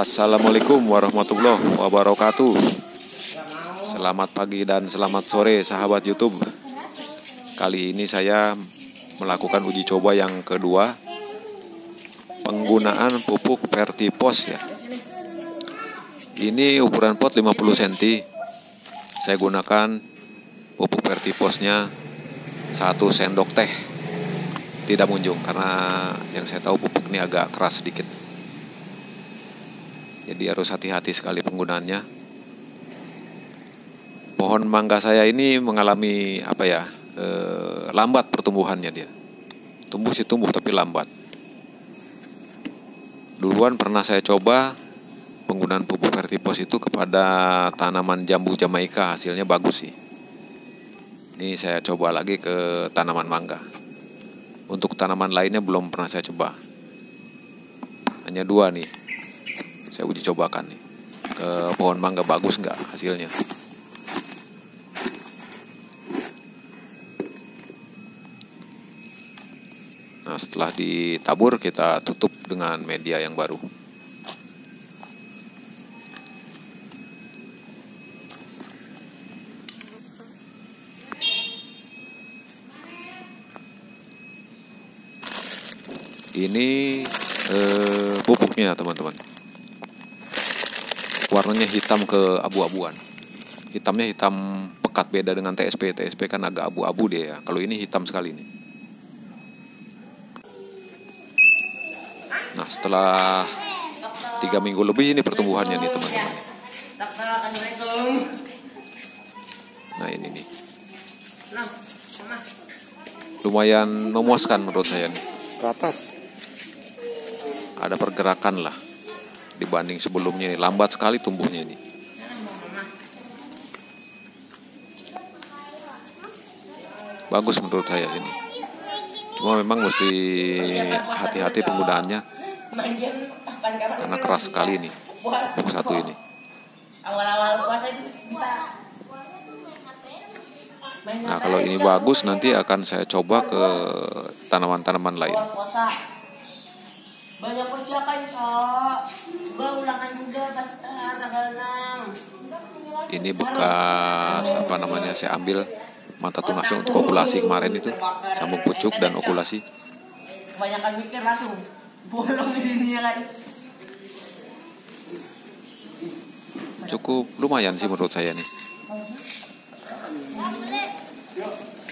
Assalamualaikum warahmatullahi wabarakatuh. Selamat pagi dan selamat sore sahabat YouTube. Kali ini saya melakukan uji coba yang kedua penggunaan pupuk Vertipos ya. Ini ukuran pot 50 cm. Saya gunakan pupuk Vertiposnya satu sendok teh. Tidak munjung karena yang saya tahu pupuk ini agak keras sedikit. Jadi harus hati-hati sekali penggunaannya. Pohon mangga saya ini mengalami apa ya? Eh, lambat pertumbuhannya dia. Tumbuh sih tumbuh tapi lambat. Duluan pernah saya coba penggunaan pupuk vertipos itu kepada tanaman jambu Jamaika hasilnya bagus sih. Ini saya coba lagi ke tanaman mangga. Untuk tanaman lainnya belum pernah saya coba. Hanya dua nih saya uji cobakan nih. Ke pohon mangga bagus nggak hasilnya? Nah setelah ditabur kita tutup dengan media yang baru. Ini eh, pupuknya teman-teman warnanya hitam ke abu-abuan. Hitamnya hitam pekat beda dengan TSP. TSP kan agak abu-abu dia ya. Kalau ini hitam sekali nih. Nah setelah tiga minggu lebih ini pertumbuhannya nih teman-teman. Nah ini nih. Lumayan memuaskan menurut saya nih. Ke atas. Ada pergerakan lah dibanding sebelumnya ini lambat sekali tumbuhnya ini. Bagus menurut saya ini. Cuma memang mesti hati-hati penggunaannya karena keras sekali ini. Yang satu ini. Awal-awal puasa itu bisa. Nah kalau ini bagus nanti akan saya coba ke tanaman-tanaman lain. Banyak persiapan kok. Gua ulangan juga pas tanggal 6. Ini bekas apa namanya saya ambil mata tunasnya untuk okulasi kemarin itu sambung pucuk dan okulasi. Kebanyakan mikir langsung. Bolong di sini ya kan. Cukup lumayan sih menurut saya nih.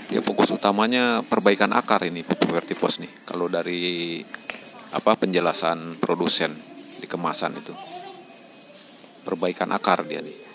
Ya fokus utamanya perbaikan akar ini pupuk vertipos nih. Kalau dari apa penjelasan produsen di kemasan itu. Perbaikan akar dia nih.